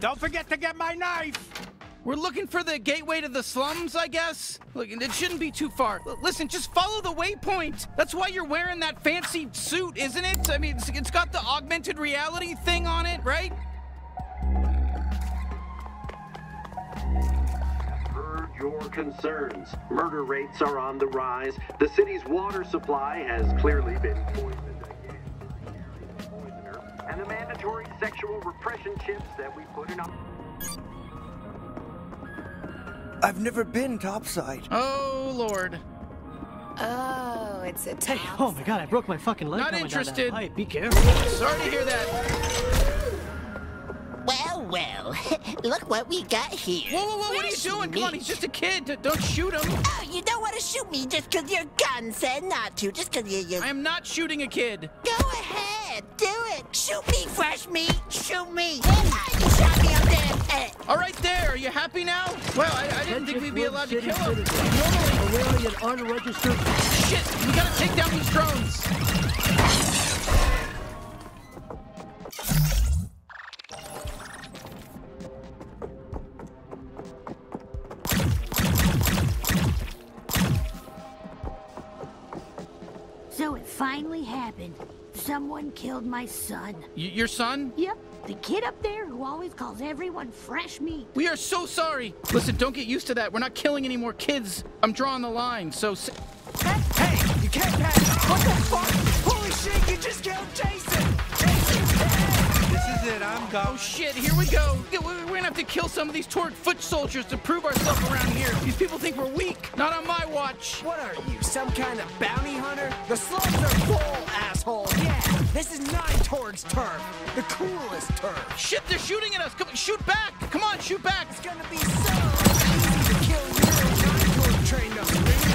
Don't forget to get my knife! We're looking for the gateway to the slums, I guess? Look, it shouldn't be too far. L- listen, just follow the waypoint. That's why you're wearing that fancy suit, isn't it? I mean, it's, it's got the augmented reality thing on it, right? Heard your concerns. Murder rates are on the rise. The city's water supply has clearly been poisoned And the mandatory sexual repression chips that we put in our... I've never been topside. Oh, Lord. Oh, it's a Hey, top. oh my god, I broke my fucking leg Not going down that interested. pipe. Be careful. Sorry to hear that. Well, well, look what we got here. Whoa, whoa, whoa, what are you Fresh doing? Come on, he's just a kid. Don't shoot him. Oh, you don't want to shoot me just 'cause your gun said not to, just 'cause you, you... I am not shooting a kid. Go ahead, do it. Shoot me, fresh meat. Shoot me. You shot me, I'm dead. Eh. All right, there. Are you happy now? Well, I, I didn't think we'd be allowed to kill him. citizen. Normally, Wearing an unregistered. shit, we gotta take down these drones. Killed my son. Y- your son? Yep, the kid up there who always calls everyone fresh meat. We are so sorry. Listen, don't get used to that. We're not killing any more kids. I'm drawing the line. So, s- Hey, you can't pass! What the fuck? Holy shit, you just killed Jason! Jason's dead! This is it, I'm oh go. shit, here we go. We- We're gonna have to kill some of these Torg foot soldiers to prove ourselves around here. These people think we're weak. Not on my watch. What are you, some kind of bounty hunter? The slums are full, asshole! This is Nine Torg's turf. The coolest turf. Shit, they're shooting at us. Come, shoot back. Come on, shoot back. It's gonna be so easy to kill you. Nine Torg trained us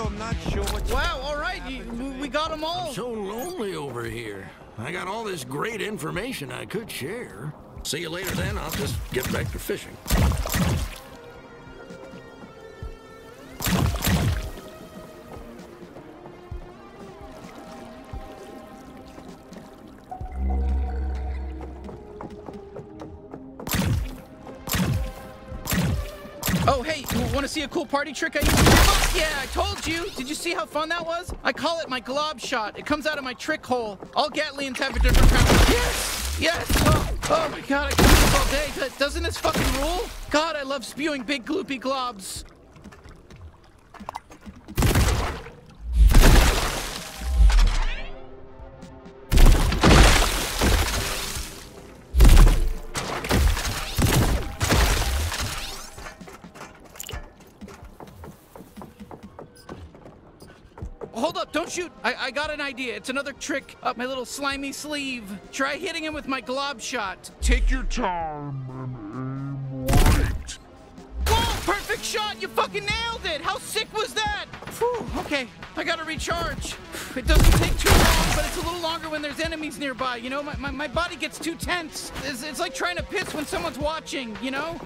so I'm not sure what Wow, all right. You, we got them all. I'm So lonely over here. I got all this great information I could share. See you later then. I'll just get back to fishing. Want to see a cool party trick I used to yeah, I told you. Did you see how fun that was? I call it my glob shot. It comes out of my trick hole. All Gatlians have a different kind of... Yes! Yes! Oh, oh my god, I can do this all day. Doesn't this fucking rule? God, I love spewing big gloopy globs. Don't shoot. I, I got an idea. It's another trick up my little slimy sleeve. Try hitting him with my glob shot. Take your time and aim right. Whoa, perfect shot! You fucking nailed it! How sick was that? Whew, okay, I gotta recharge. It doesn't take too long, but it's a little longer when there's enemies nearby, you know? My, my, my body gets too tense. It's, it's like trying to piss when someone's watching, you know?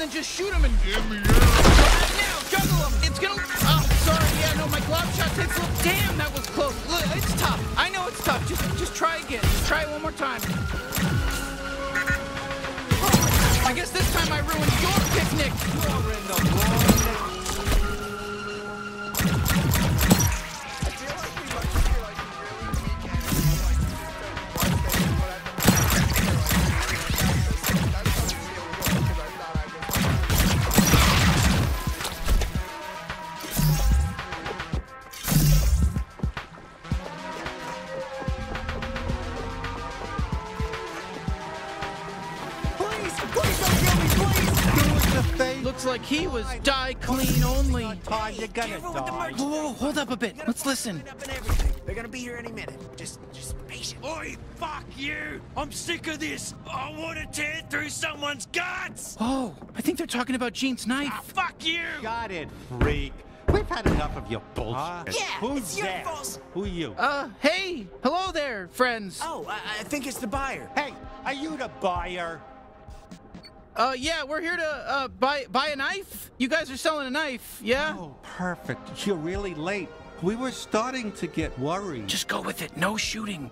Then just shoot him and. Give me out. Now, juggle him. It's gonna. Oh, sorry. Yeah, no, my glob shot takes a little. Damn, that was close. Look, it's tough. I know it's tough. Just, just try again. Just try it one more time. I guess this time I ruined your picnic. You're in the please! Looks like he was die clean only. Todd, you're gonna Whoa, whoa, whoa, hold up a bit. Let's listen. They're gonna be here any minute. Just, just patient. Oi, fuck you! I'm sick of this! I want to tear through someone's guts! Oh, I think they're talking about Gene's knife. Ah, fuck you! Got it, freak. We've had enough of your bullshit. Yeah, Who's it's your there? fault. Who are you? Uh, hey, hello there, friends. Oh, I, I think it's the buyer. Hey, are you the buyer? Uh, yeah, we're here to uh buy buy a knife. You guys are selling a knife, yeah? Oh, perfect. You're really late. We were starting to get worried. Just go with it. No shooting.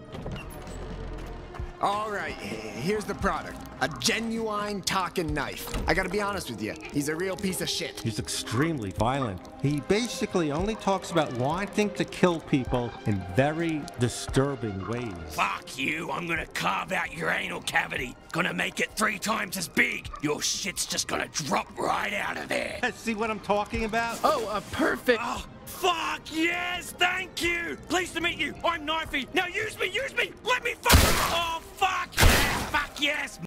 All right, here's the product. A genuine talking knife. I gotta be honest with you, he's a real piece of shit. He's extremely violent. He basically only talks about wanting to kill people in very disturbing ways. Fuck you! I'm gonna carve out your anal cavity. Gonna make it three times as big. Your shit's just gonna drop right out of there. See what I'm talking about? Oh, uh, perfect. Oh, fuck yes! Thank you! Pleased to meet you. I'm Knifey. Now use me, use me! Let me fuck! Oh, fuck yeah! Fuck yes!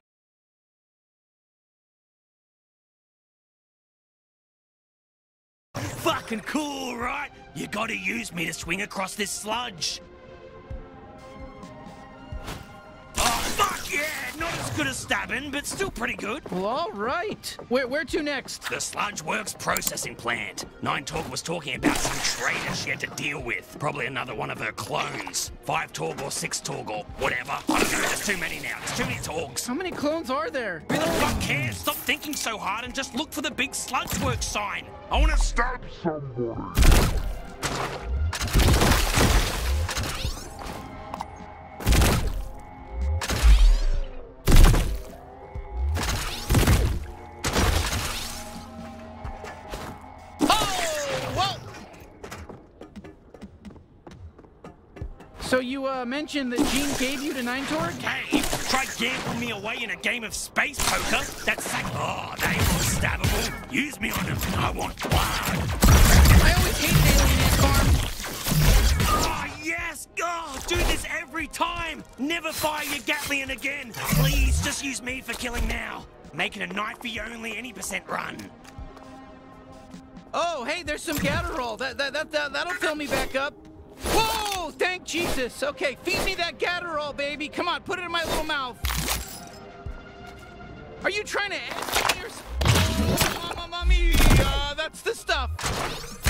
Fucking cool, right? You gotta use me to swing across this sludge. Not good as stabbing, but still pretty good. Well, all right. Where where to next? The Sludge Works processing plant. Nine Torg was talking about some traitor she had to deal with. Probably another one of her clones. Five Torg or six Torg or whatever. I don't know, there's too many now. There's too many Torgs. How many clones are there? Who the fuck cares? Stop thinking so hard and just look for the big Sludge Works sign. I wanna stab Somebody. So you uh, mentioned that Gene gave you to Nine Torg? Hey, try gambling me away in a game of space poker? That's like, oh, they all stabbable. Use me on them. I want blood. I always hate alien farm. Oh, yes! Oh, do this every time! Never fire your Gatlian again! Please, just use me for killing now. Making a knife for you only any percent run. Oh, hey, there's some Gatterall. That, that, that, that, that'll fill me back up. Whoa! Thank Jesus. Okay, feed me that Gatterall, baby. Come on, put it in my little mouth. Are you trying to or... Oh, mamma! That's the stuff.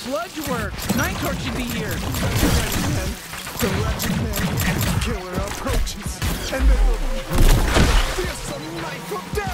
Sludge Works. Torg should be here. The wretched man and the killer approaches, and then fearsome knife of death.